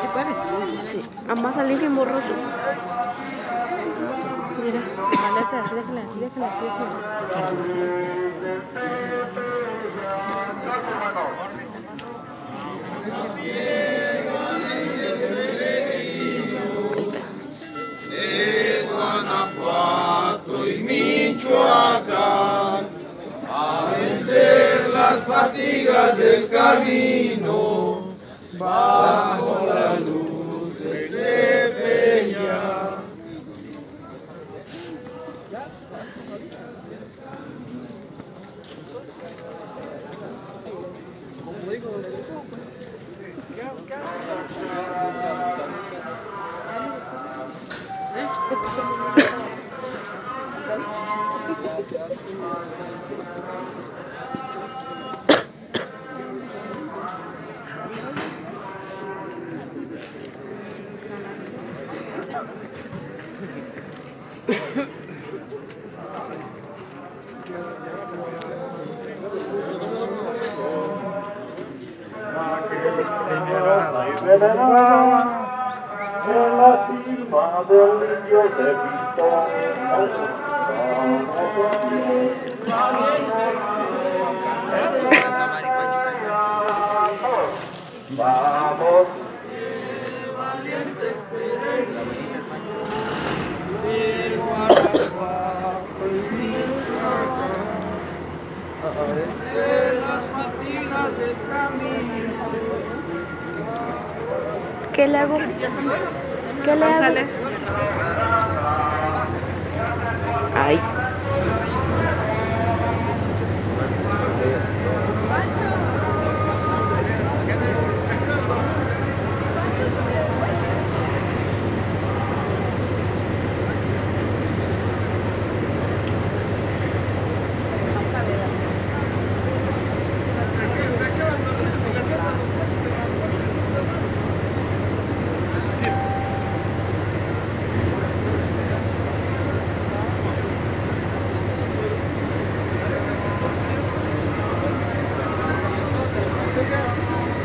¿Sí puedes? Sí. Además salir bien borroso. Mira. Vale, así, déjala, así, déjala, así, déjala. Las fatigas del camino, bajo la luz de Peña. en la cima del indio de Pitón. Vamos, las fatigas del camino. ¿Qué le hago? ¿Qué le hago?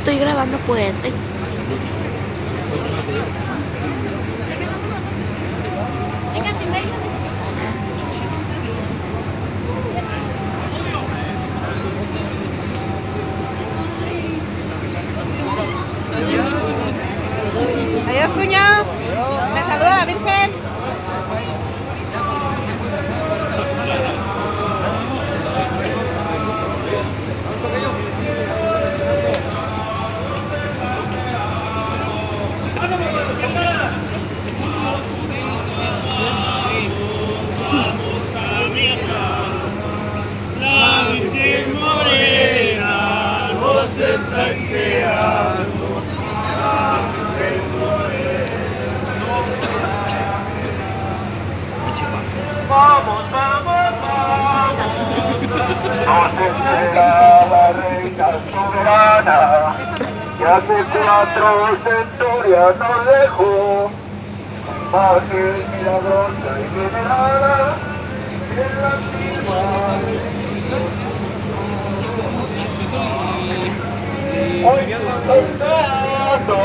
estoy grabando pues. Ay. Adiós, cuñado. Me saluda, Virgen. Nos espera la reina soberana, que hace cuatro centurias nos dejó. Imagen milagrosa y venerada, en la cima Hoy cantando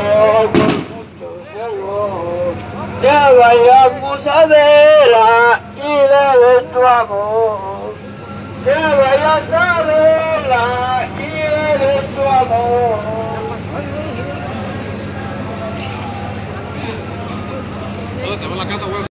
con mucho celo, ya vayamos a y le des tu amor. Que vayas a verla y le des tu amor.